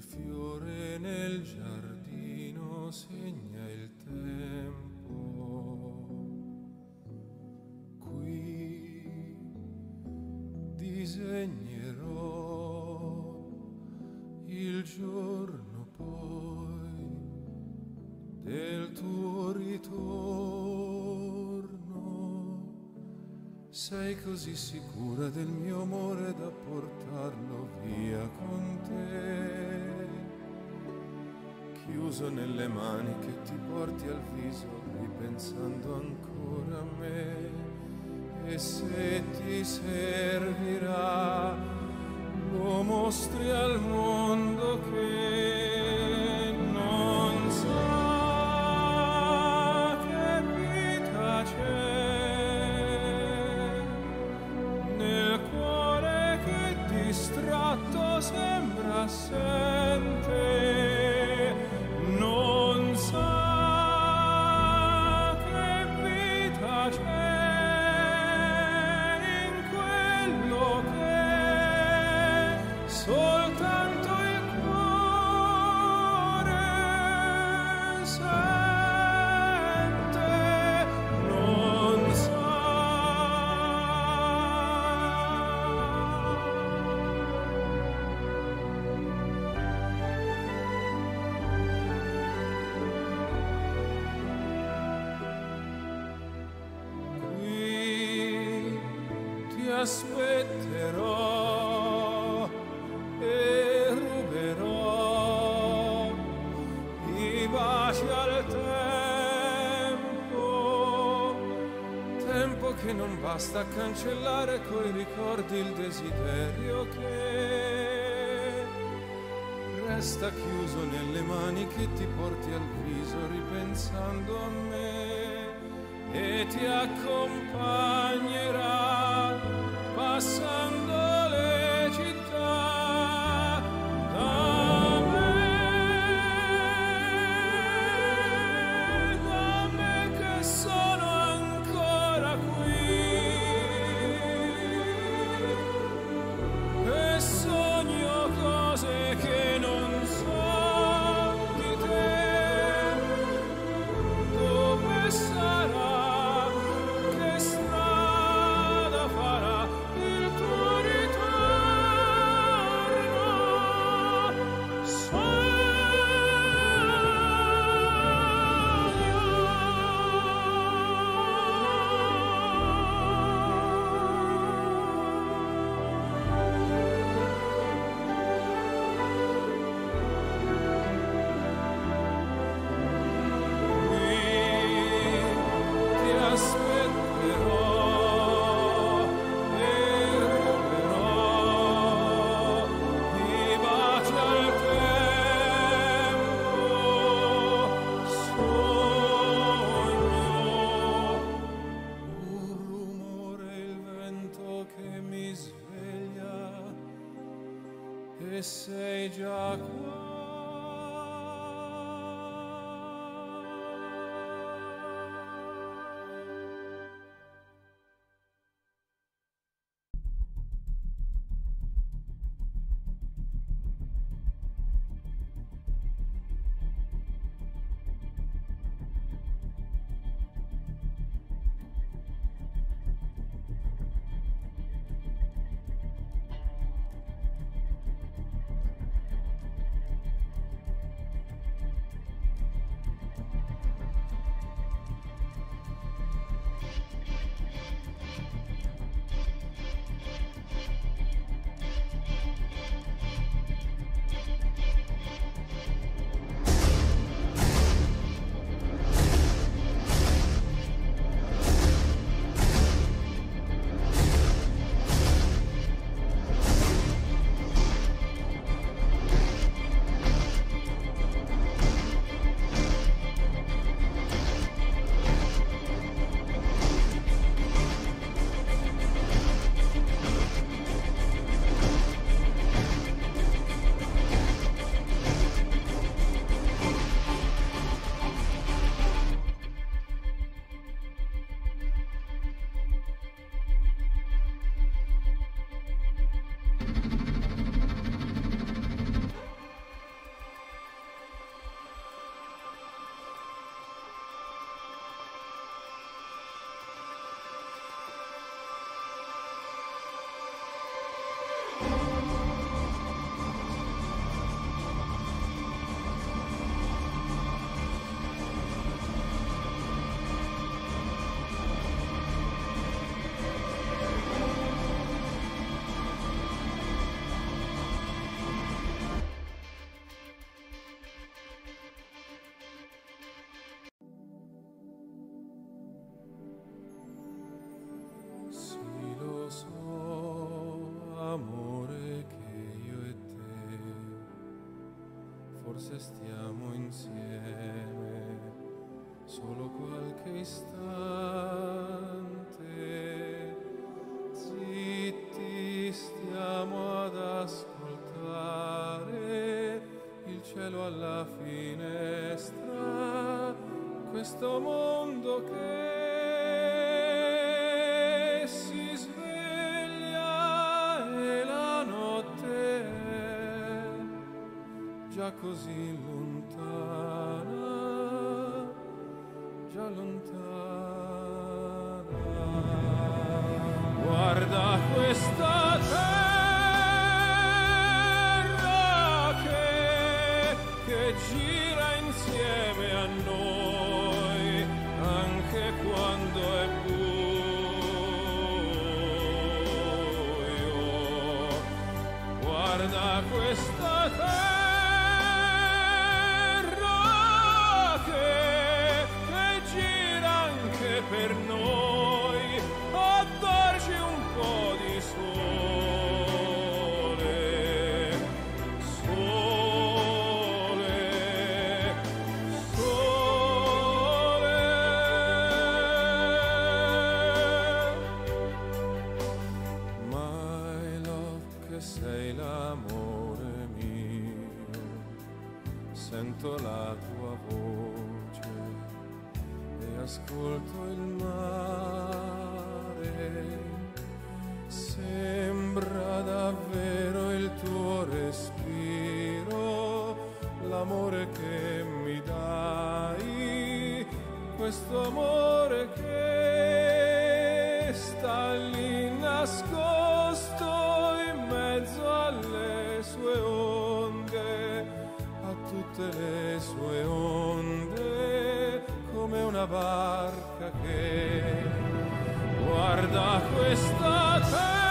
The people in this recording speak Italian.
Fiore nel giardino segna il tempo. Qui disegnerò il giorno poi del tuo ritorno. Sei così sicura del mio amore da portarlo via con te. Chiuso nelle mani che ti porti al viso, ripensando ancora a me. E se ti servirà, lo mostri al mondo che aspetterò e ruberò i baci al tempo, tempo che non basta cancellare coi ricordi il desiderio che resta chiuso nelle mani che ti porti al viso ripensando a me e ti accompagnerà us e forse stiamo insieme solo qualche istante. Zitti stiamo ad ascoltare il cielo alla finestra, questo mondo che così lontana, già lontana. Guarda questa terra che, che gira insieme a noi anche quando è buio. Guarda questa terra per noi, a darci un po' di sole, sole, sole. My love, che sei l'amore mio, sento la tua voce ascolto il mare. Sembra davvero il tuo respiro, l'amore che mi dai, questo amore che sta lì nascosto in mezzo alle sue onde, a tutte le sue onde, come una barca che guarda questa terra